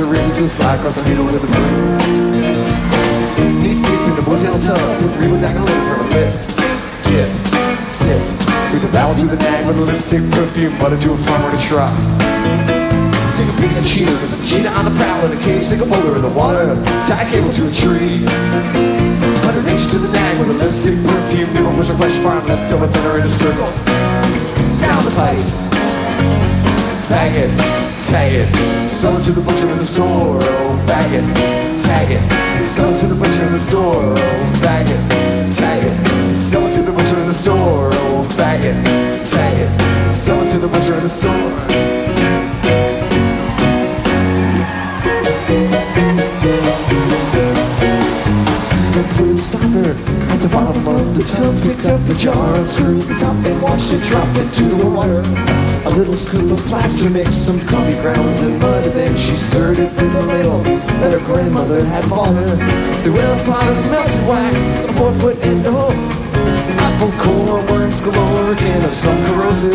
A residual slide across the needle with the broom. Knee deep in the motel tub, a from a lift. Dip, sip, with the balance through the nag with a lipstick perfume, butter to a farmer. Take a the cheetah, on the prowl in a cage, stick a boulder in the water, tie a cable to a tree. Hundred inches to the nag with a lipstick perfume, nibble your flesh farm left over thinner in a circle. Down the pipes, bag it, tag it, sell it to the butcher in the store, oh, bag it, tag it, sell it to the butcher in the store, oh, bag it, tag it, sell it to the butcher in the store, oh, bag it, tag it, sell it to the butcher in the store. The tub, picked up a jar, unscrewed the top, and watched it drop into the water. A little scoop of plaster mixed some coffee grounds and mud, and then she stirred it with a ladle that her grandmother had bought her. Threw in a pot of melted wax, a four foot and a half. Apple core, worms galore, can of some corrosive.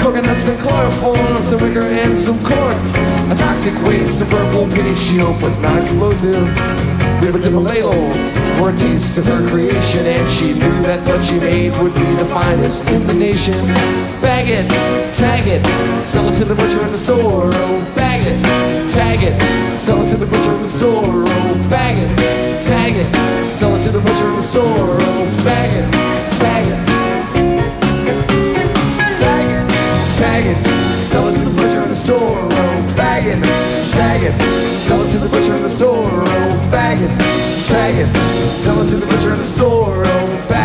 Coconuts and chloroform, some wicker and some corn. A toxic waste of purple hoped was not explosive. Ribbon to a ladle for a taste of her creation, and she knew that what she made would be the finest in the nation. Bag it, tag it, sell it to the butcher in the store. Oh, bag it, tag it, sell it to the butcher in the store. Oh, bag it, tag it, sell it to the butcher in the store. Oh, bag it, tag it. Bag it, tag it, sell it to the butcher in the store. Oh, bag it, tag sell it to the butcher in the store. Oh, bag it, tag sell it to the butcher in the store. Oh, bag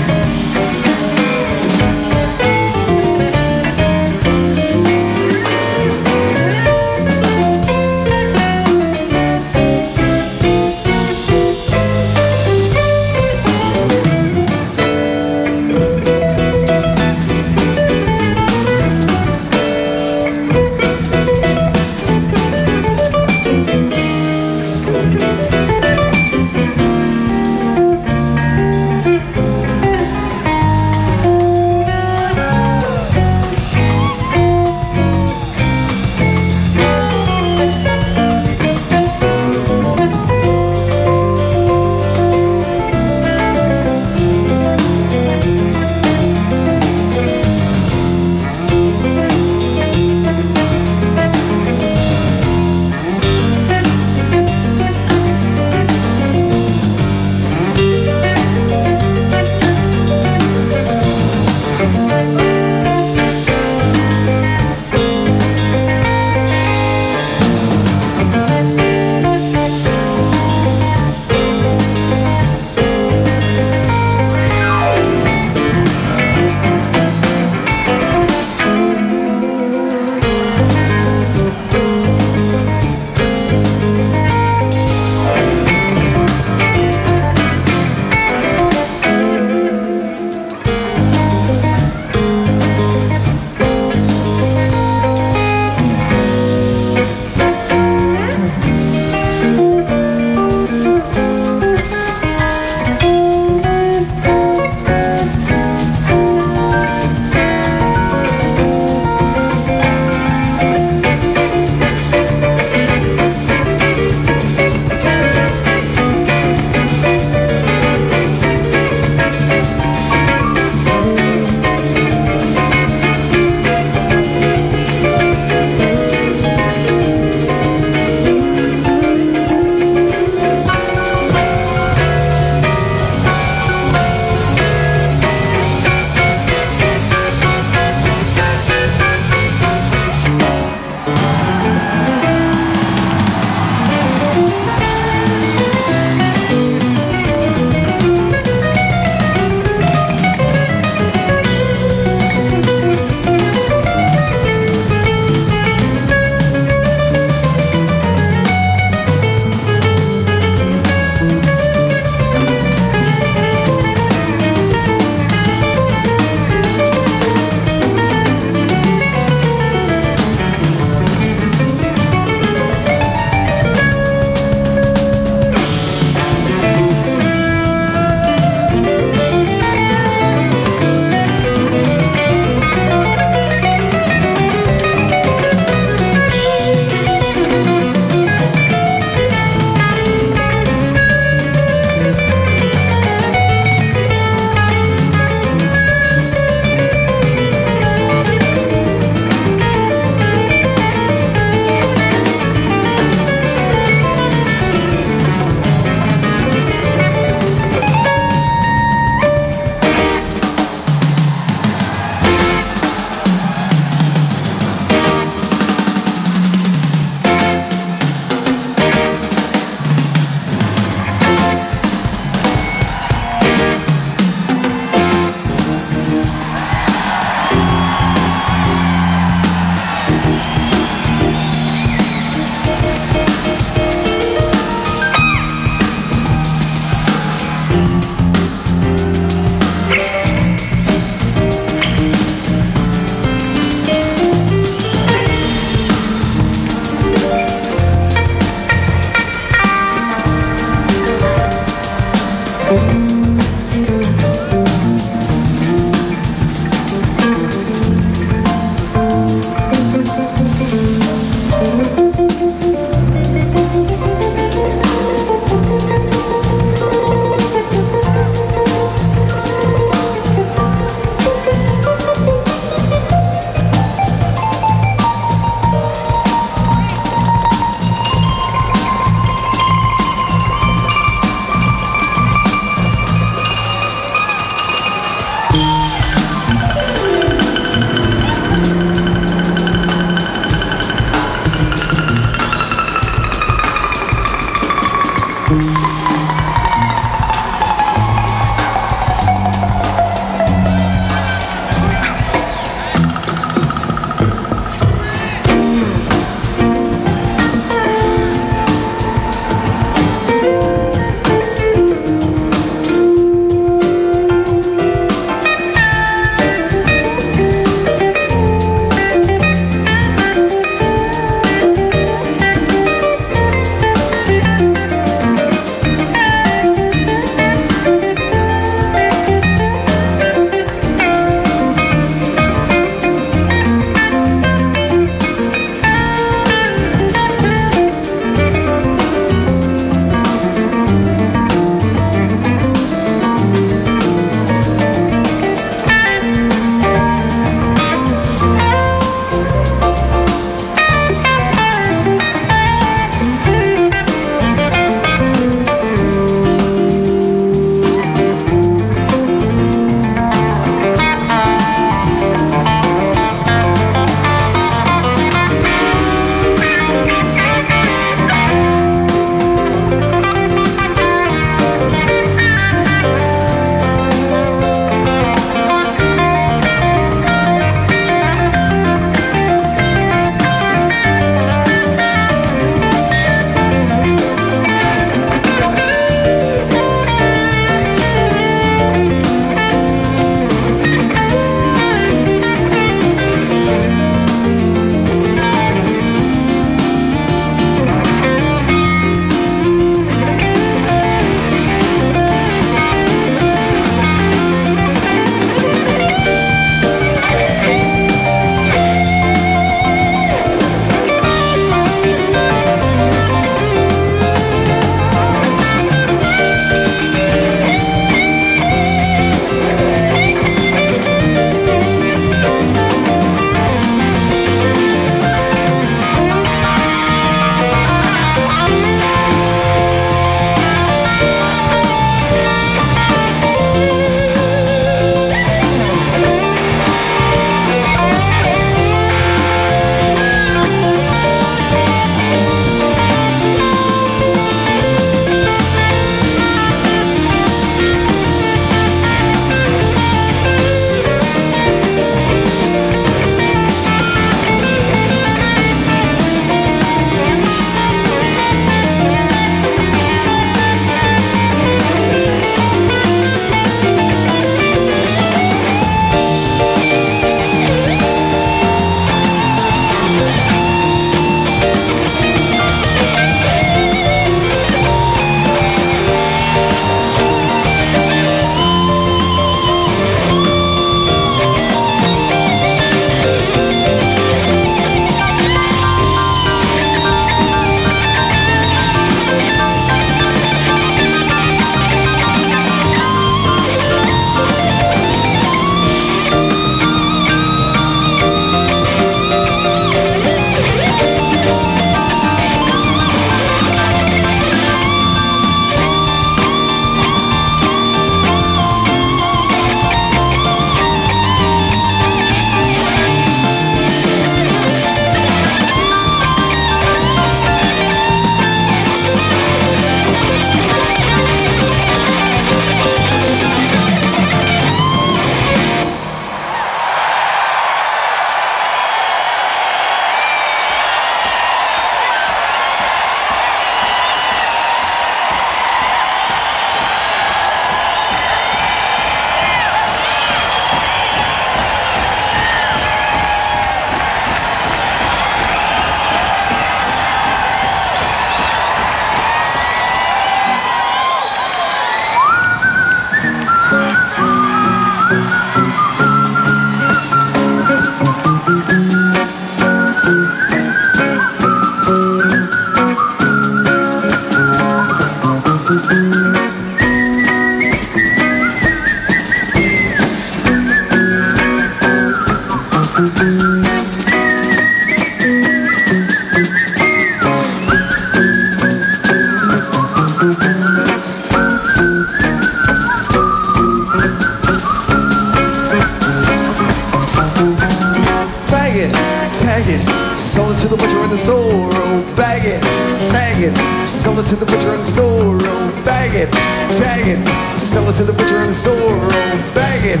the butcher in the store, oh, bag it, tag it. Sell it to the butcher in the store, oh, bag it, tag it. Sell it to the butcher in the store, oh, bag it,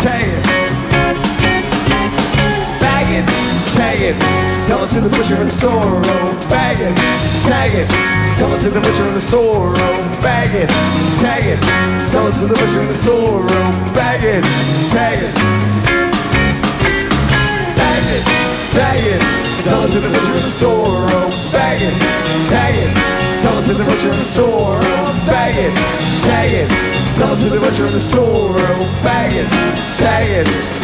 tag it. Bag it, tag it. Sell it to the butcher in the store, oh, bag it, tag it. Sell it to the butcher in the store, oh, bag it, tag it. Sell it to the butcher in the store, oh, bag it, tag it. Bag it, tag it, sell it to the butcher in the store, oh, bag it, tag it, sell it to the butcher in the store, oh, bag it, tag it, sell it to the butcher in the store, oh, bag it, tag it.